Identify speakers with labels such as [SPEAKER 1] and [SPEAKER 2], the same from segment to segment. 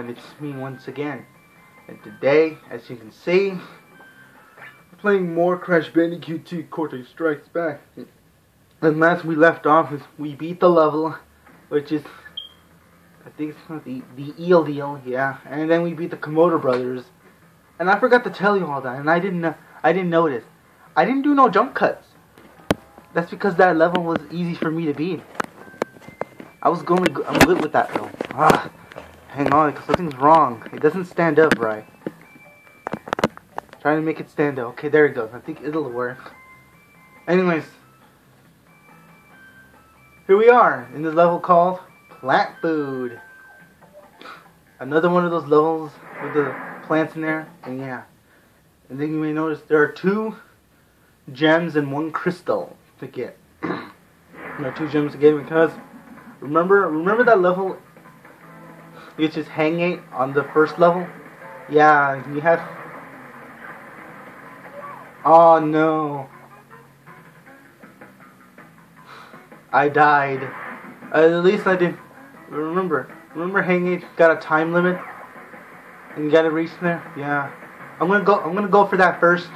[SPEAKER 1] and it's me once again. And today, as you can see, we're playing more Crash Bandicoot 2 Cortex Strikes Back. And last we left off is we beat the level, which is, I think it's the, the Eel Deal, yeah. And then we beat the Komodo Brothers. And I forgot to tell you all that, and I didn't, I didn't notice. I didn't do no jump cuts. That's because that level was easy for me to beat. I was going, I'm good with that though. Ah. Hang on, because something's wrong. It doesn't stand up right. Trying to make it stand up. Okay, there it goes. I think it'll work. Anyways. Here we are in this level called Plant Food. Another one of those levels with the plants in there. And yeah. And then you may notice there are two gems and one crystal to get. there are two gems to get because remember remember that level you just hanging on the first level. Yeah, you have. Oh no. I died. At least I did. Remember, remember hanging got a time limit, and you gotta reach there. Yeah, I'm gonna go. I'm gonna go for that first.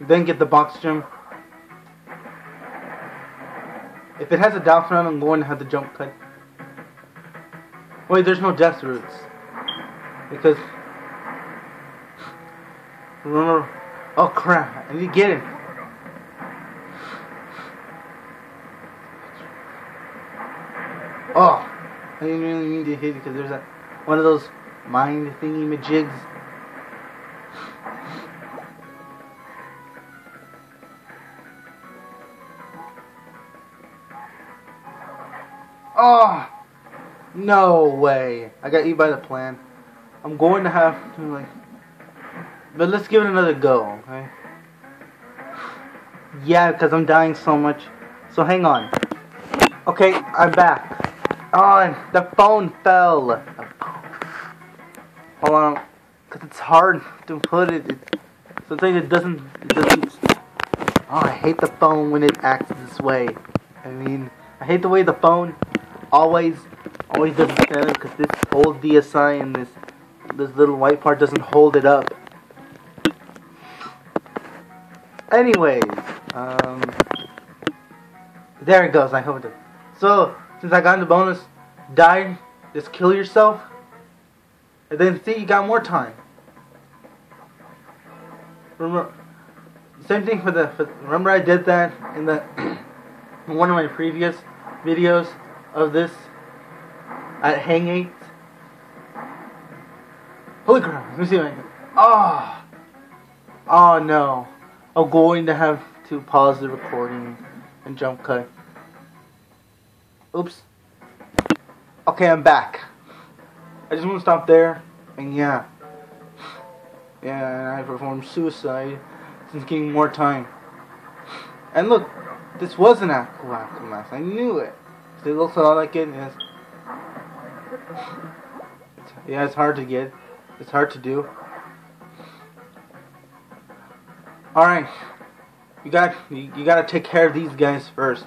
[SPEAKER 1] Then get the box gem. If it has a round, I'm going to have the jump cut. Wait, there's no death routes. Because... Remember... Oh crap, I need to get it. Oh! I didn't really need to hit it because there's that one of those mind thingy majigs. No way. I got eaten by the plan. I'm going to have to like But let's give it another go, okay? Yeah, because I'm dying so much. So hang on. Okay, I'm back. Oh, the phone fell. Hold on. Because it's hard to put it. it sometimes it doesn't, it doesn't... Oh, I hate the phone when it acts this way. I mean, I hate the way the phone always always doesn't stand because this old DSI and this this little white part doesn't hold it up. Anyways, um, there it goes. I hope it. So since I got the bonus, die, just kill yourself, and then see you got more time. Remember, same thing for the. For, remember I did that in the one of my previous videos of this at hang eight. Holy crap, let me see if I. Oh! Oh no. I'm going to have to pause the recording and jump cut. Oops. Okay, I'm back. I just want to stop there, and yeah. Yeah, and I performed suicide since getting more time. And look, this was an Aqua I knew it. It looks a lot like it, and yeah, it's hard to get. It's hard to do. Alright. You got you, you gotta take care of these guys first.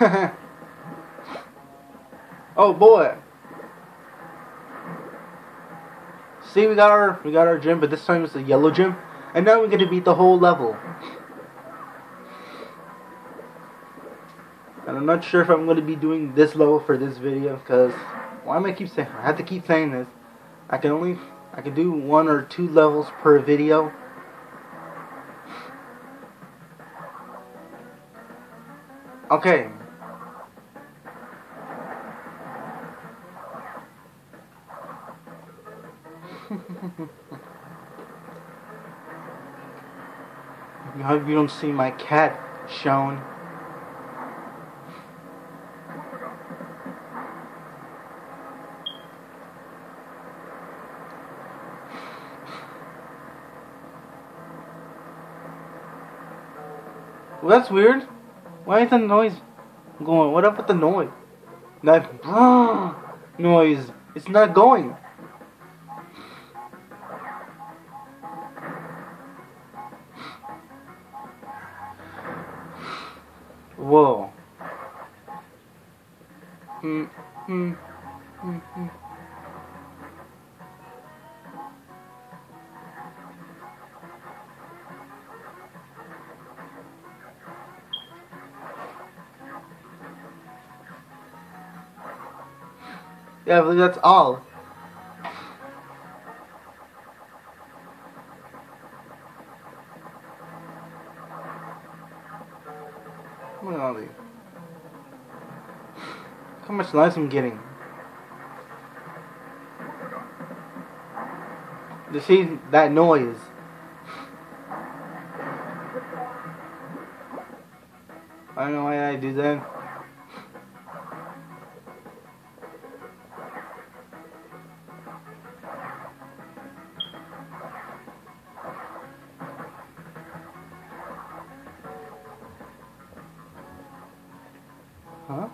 [SPEAKER 1] oh boy. See, we got our we got our gem, but this time it's a yellow gem, and now we're gonna beat the whole level. And I'm not sure if I'm gonna be doing this level for this video, because why am I keep saying? I have to keep saying this. I can only I can do one or two levels per video. Okay, I hope you don't see my cat shown. Well, that's weird. Why is the noise going? What up with the noise? That noise. It's not going. Whoa. Hmm. Hmm. Hmm. hmm. Yeah, but that's all. Much lights I'm getting. You see that noise? I don't know why I do that. Huh?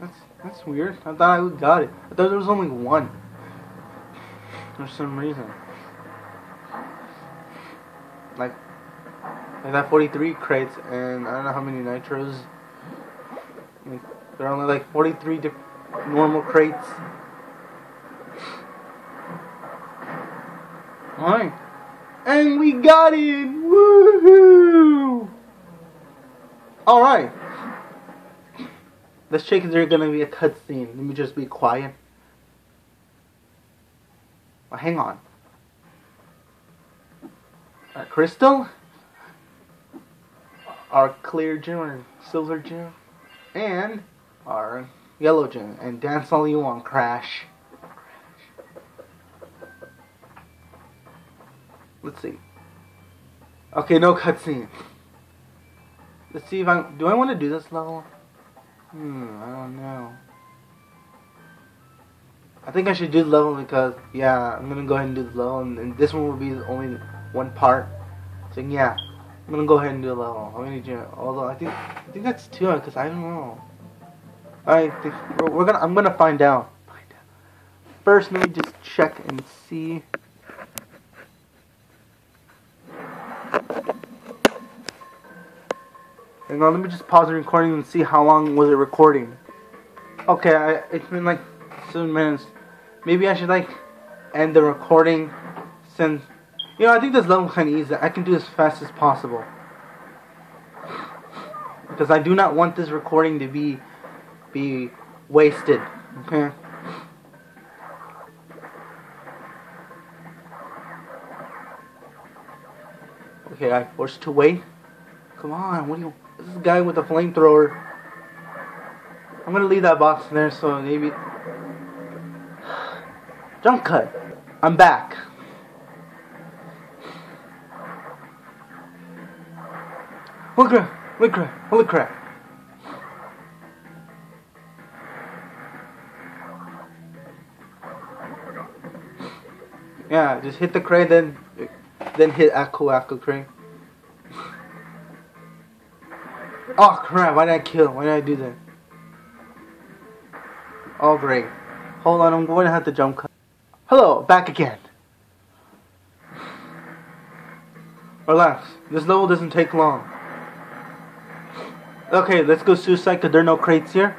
[SPEAKER 1] That's that's weird. I thought I got it. I thought there was only one. For some reason. Like like that 43 crates and I don't know how many nitros. Like, there are only like 43 diff- normal crates. Alright. And we got it! Woohoo! Alright. Let's check if there's gonna be a cutscene. Let me just be quiet. Well, hang on. Our crystal, our clear gem silver gem, and our yellow gem. And dance all you want, Crash. Let's see. Okay, no cutscene. Let's see if I do. I want to do this level. Hmm, I don't know. I think I should do the level because, yeah, I'm gonna go ahead and do the level, and, and this one will be only one part. So yeah, I'm gonna go ahead and do the level. How many do it. Although I think I think that's two because I don't know. I think we're, we're gonna. I'm gonna find out. Find out. First, let me just check and see. Let me just pause the recording and see how long was it recording. Okay, I, it's been like seven minutes. Maybe I should like end the recording since you know I think this level kind of easy. I can do as fast as possible because I do not want this recording to be be wasted. Okay. Okay, I forced to wait. Come on, what do you? This is guy with a flamethrower. I'm gonna leave that box in there so maybe. Jump cut. I'm back. Holy crap! Holy crap! Holy crap! Yeah, just hit the crane, then then hit Aku Aku crane. Oh crap, why did I kill? him? Why did I do that? Oh great. Hold on, I'm going to have to jump cut. Hello, back again. Relax, this level doesn't take long. Okay, let's go suicide because there are no crates here.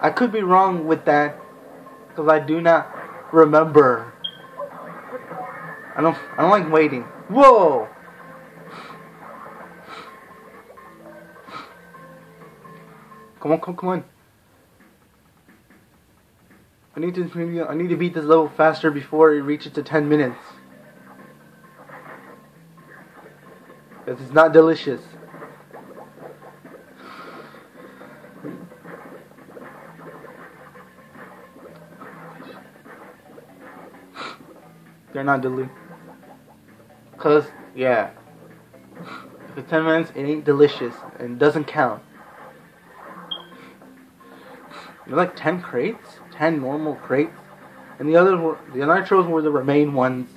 [SPEAKER 1] I could be wrong with that because I do not remember. I don't. I don't like waiting. Whoa! Come on, come, come on. I need to. I need to beat this level faster before it reaches to 10 minutes. This is not delicious. They're not delicious. Cause yeah, it's ten minutes, it ain't delicious and doesn't count. There like ten crates, ten normal crates, and the others were the nitros were the remain ones.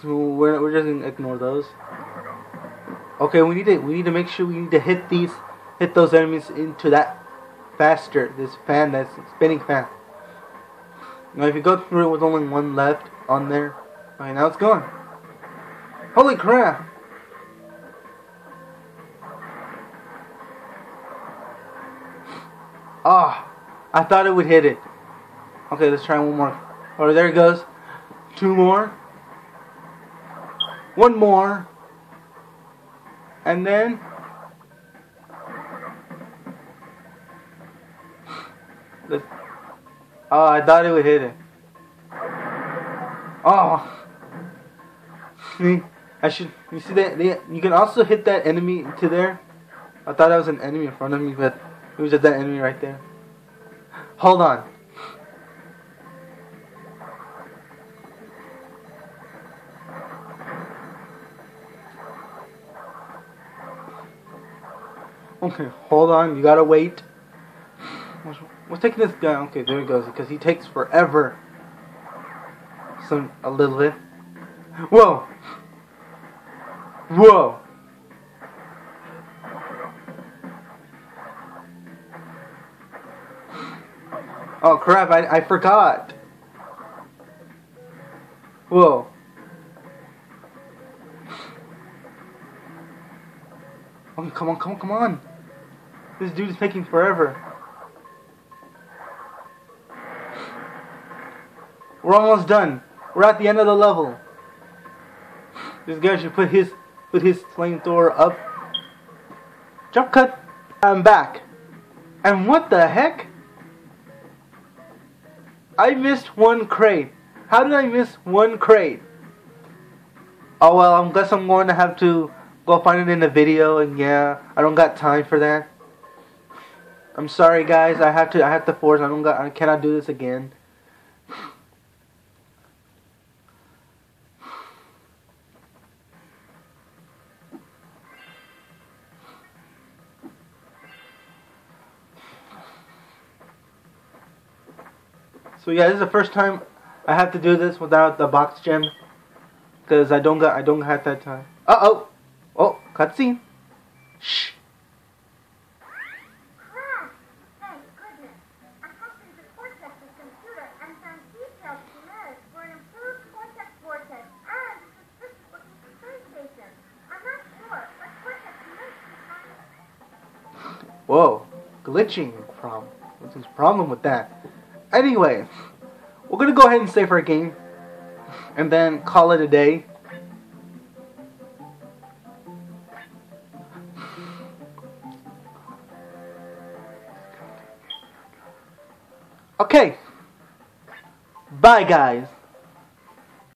[SPEAKER 1] So we're we're just gonna ignore those. Okay, we need to we need to make sure we need to hit these hit those enemies into that faster. This fan that's spinning fan. Now if you go through it with only one left on there, okay, now it's gone. Holy crap! Ah, oh, I thought it would hit it. Okay, let's try one more. Oh, there it goes. Two more. One more. And then oh, I thought it would hit it. Oh. See, I should. You see that? They, you can also hit that enemy to there. I thought that was an enemy in front of me, but it was just that enemy right there. Hold on. Okay, hold on. You gotta wait. What's, taking this guy? Okay, there he goes. Because he takes forever. Some a little bit. Whoa. Whoa. Oh crap! I I forgot. Whoa. Oh, come on, come on, come on. This dude is taking forever. We're almost done. We're at the end of the level. This guy should put his put his flamethrower up. Jump cut. I'm back. And what the heck? I missed one crate. How did I miss one crate? Oh well, I guess I'm going to have to go find it in the video, and yeah, I don't got time for that. I'm sorry, guys. I have to. I have to force. I don't got. I cannot do this again. So yeah, this is the first time I have to do this without the box gem because I don't got I don't have that time. Uh oh, oh cutscene. Shh. Whoa, glitching problem. What's his problem with that? Anyway, we're gonna go ahead and save our game and then call it a day. Okay. Bye, guys.